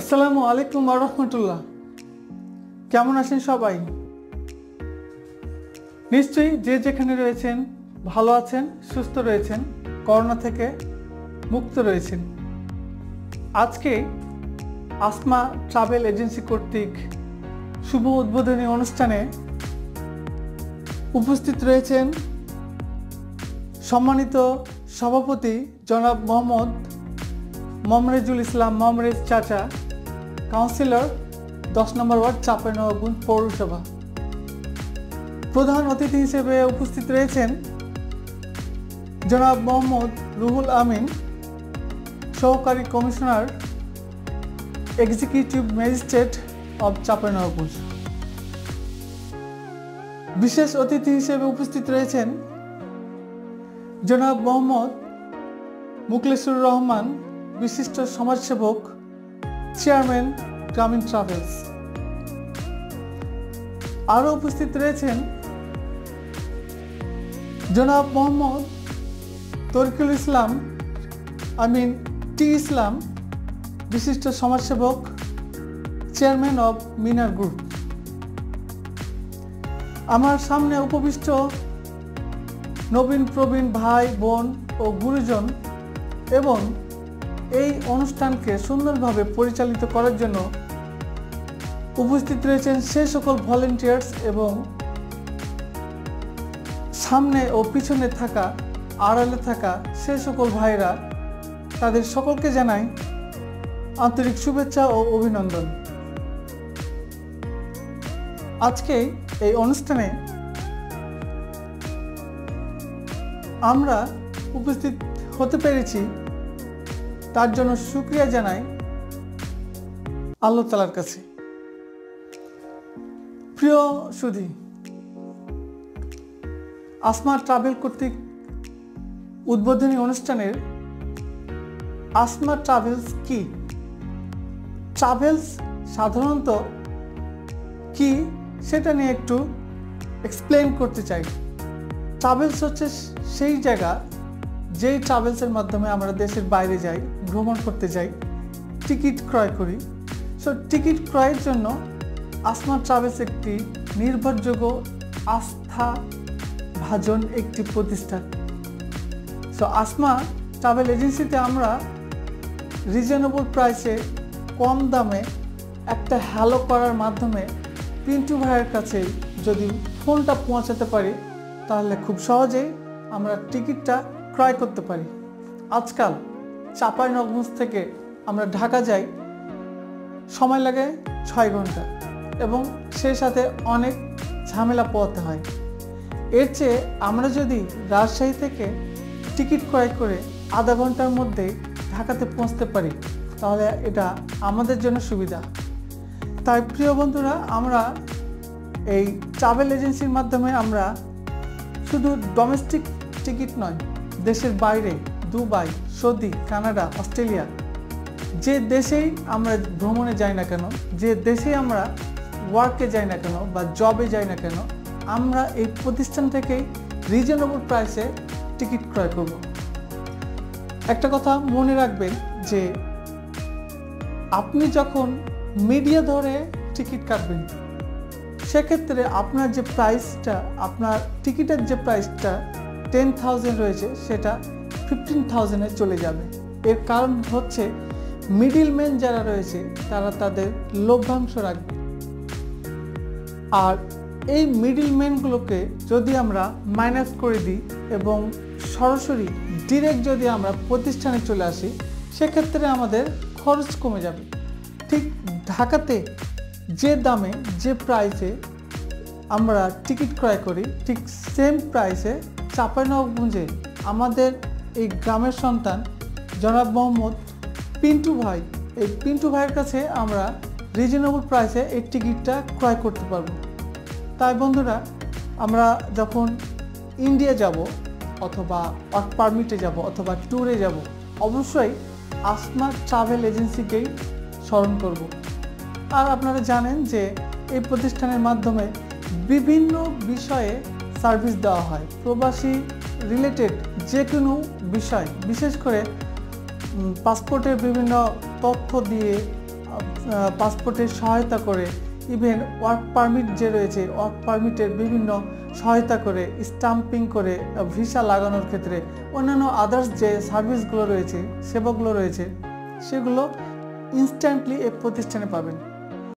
আসসালামু আলাইকুম রহমতুল্লাহ। কেমন আছেন সবাই? নিশ্চয়ই যে যেখানে রয়েছেন, ভালো আছেন, সুস্থ রয়েছেন, করোনা থেকে মুক্ত রয়েছেন। আজকে আসমা ট্রাভেল এজেন্সি কর্তৃক শুভ উদ্বোধনী অনুষ্ঠানে উপস্থিত রয়েছেন সম্মানিত সভাপতি জনাব মোহাম্মদ মমরেজুল ইসলাম, মমরেজ চাচা, কাউন্সিলর, দশ নম্বর ওয়ার্ড চাঁপাইনবাবগঞ্জ পৌরসভা। প্রধান অতিথি হিসেবে উপস্থিত রয়েছেন জনাব মোহাম্মদ রুহুল আমিন, সহকারী commissioner, executive magistrate of Chapainawabganj বিশেষ অতিথি হিসেবে উপস্থিত রয়েছেন জনাব মোহাম্মদ মুকলেশুর রহমান বিশিষ্ট সমাজসেবক, চেয়ারম্যান গ্রামীণ ট্রাভেলস। আরও উপস্থিত রয়েছেন জনাব মোহাম্মদ তরিকুল ইসলাম আমিন টি ইসলাম, বিশিষ্ট সমাজসেবক, চেয়ারম্যান অব মিনার গ্রুপ। আমার সামনে উপবিষ্ট নবীন প্রবীণ ভাই, বোন ও গুরুজন এবং এই অনুষ্ঠানকে সুন্দরভাবে পরিচালিত করার জন্য উপস্থিত রয়েছেন সে সকল ভলেন্টিয়ার্স এবং সামনে ও পিছনে থাকা, আড়ালে থাকা সে সকল ভাইরা তাদের সকলকে জানাই আন্তরিক শুভেচ্ছা ও অভিনন্দন। আজকে এই অনুষ্ঠানে আমরা উপস্থিত হতে পেরেছি তার জন্য সুক্রিয়া জানাই আল্লাহ তালার কাছে। প্রিয় সুধী, আসমা ট্রাভেল কর্তৃক উদ্বোধনী অনুষ্ঠানের আসমা ট্রাভেলস কি? ট্রাভেলস সাধারণত কি সেটা নিয়ে একটু এক্সপ্লেন করতে চাই। ট্রাভেলস হচ্ছে সেই জায়গা যেই ট্রাভেলসের মাধ্যমে আমরা দেশের বাইরে যাই, ভ্রমণ করতে যাই, টিকিট ক্রয় করি। সো টিকিট ক্রয়ের জন্য আসমা ট্রাভেলস একটি নির্ভরযোগ্য আস্থা ভাজন একটি প্রতিষ্ঠান। সো আসমা ট্রাভেল এজেন্সিতে আমরা রিজনেবল প্রাইসে কম দামে একটা হ্যালো করার মাধ্যমে পিন্টু ভাইয়ের কাছে যদি ফোনটা পৌঁছাতে পারি, তাহলে খুব সহজেই আমরা টিকিটটা ক্রয় করতে পারি। আজকাল চাপাই নগঞ্জ থেকে আমরা ঢাকা যাই, সময় লাগে ছয় ঘণ্টা এবং সেই সাথে অনেক ঝামেলা পোয়াতে হয়। এর চেয়ে আমরা যদি রাজশাহী থেকে টিকিট ক্রয় করে আধা ঘণ্টার মধ্যে ঢাকাতে পৌঁছতে পারি, তাহলে এটা আমাদের জন্য সুবিধা। তাই প্রিয় বন্ধুরা, আমরা এই ট্রাভেল এজেন্সির মাধ্যমে আমরা শুধু ডোমেস্টিক টিকিট নয় দেশের বাইরে, দুবাই, সৌদি, কানাডা, অস্ট্রেলিয়া। যে দেশেই আমরা ভ্রমণে যাই না কেন, যে দেশেই আমরা ওয়ার্কে যাই না কেন বা জবে যাই না কেন, আমরা এই প্রতিষ্ঠান থেকেই রিজনেবল প্রাইসে টিকিট ক্রয় করব। একটা কথা মনে রাখবেন যে, আপনি যখন মিডিয়া ধরে টিকিট কাটবেন, সেক্ষেত্রে আপনার যে প্রাইসটা আপনার টিকিটের যে প্রাইসটা টেন থাউজেন্ড রয়েছে, সেটা ফিফটিন থাউজেন্ডে চলে যাবে। এর কারণ হচ্ছে মিডিলম্যান যারা রয়েছে, তারা তাদের লভ্যাংশ রাখবে। আর এই মিডিলম্যানগুলোকে যদি আমরা মাইনাস করে দিই এবং সরাসরি ডিরেক্ট যদি আমরা প্রতিষ্ঠানে চলে আসি, সেক্ষেত্রে আমাদের খরচ কমে যাবে। ঠিক ঢাকাতে যে দামে, যে প্রাইসে আমরা টিকিট ক্রয় করি, ঠিক সেম প্রাইসে চাঁপাইনবাবগঞ্জে আমাদের এই গ্রামের সন্তান জনাব মোহাম্মদ পিন্টু ভাই। এই পিন্টু ভাইয়ের কাছে আমরা রিজনেবল প্রাইসে এই টিকিটটা ক্রয় করতে পারব। তাই বন্ধুরা, আমরা যখন ইন্ডিয়া যাব অথবা ওয়ার্ক পারমিটে যাব অথবা ট্যুরে যাব, অবশ্যই আসমা ট্রাভেল এজেন্সিকেই স্মরণ করব। আর আপনারা জানেন যে এই প্রতিষ্ঠানের মাধ্যমে বিভিন্ন বিষয়ে সার্ভিস দেওয়া হয়। প্রবাসী রিলেটেড যে কোনো বিষয়, বিশেষ করে পাসপোর্টের বিভিন্ন তথ্য দিয়ে পাসপোর্টের সহায়তা করে ইভেন ওয়ার্ক পারমিট যে রয়েছে ওয়ার্ক পারমিটের বিভিন্ন সহায়তা করে স্টাম্পিং করে ভিসা লাগানোর ক্ষেত্রে, অন্যান্য আদার্স যে সার্ভিসগুলো রয়েছে সেবাগুলো রয়েছে, সেগুলো ইনস্ট্যান্টলি এই প্রতিষ্ঠানে পাবেন।